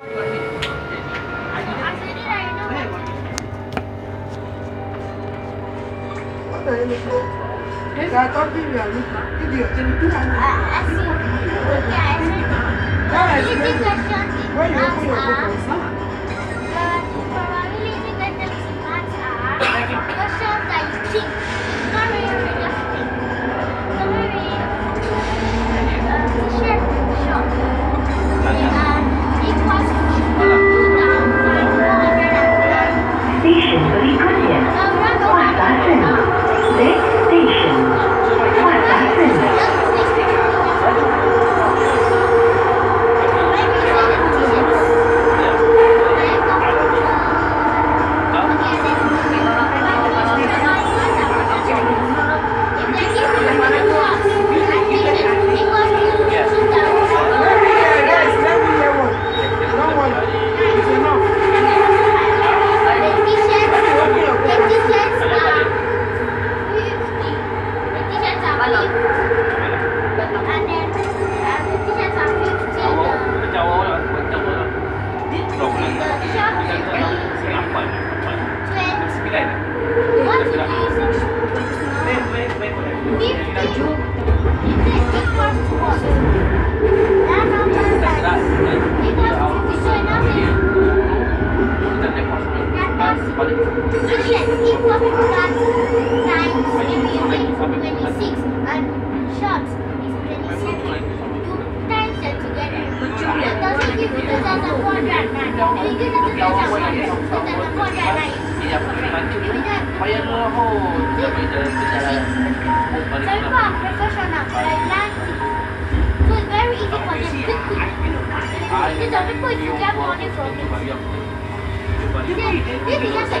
Where you put your focus, huh? and shots is predecessor to times and together. Julia doesn't give it as a quadrant And it it quadrant. quadrant So professional, So it's very easy for them to quick. to get money from it. This is just a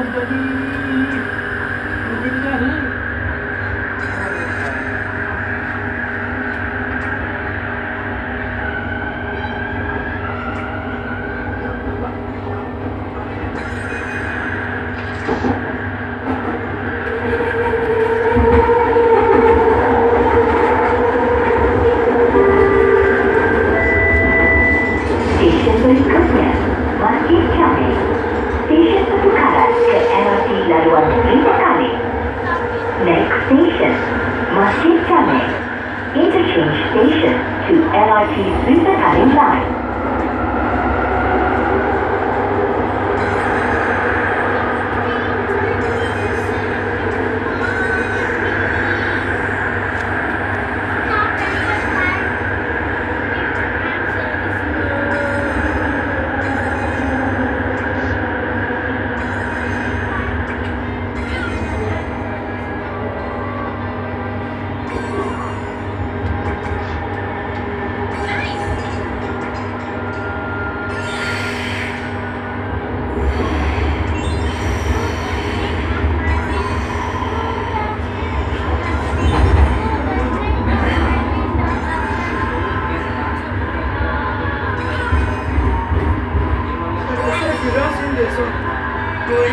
الجديد Washi Interchange station to NIT Super Cutting Line.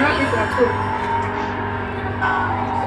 not equal to.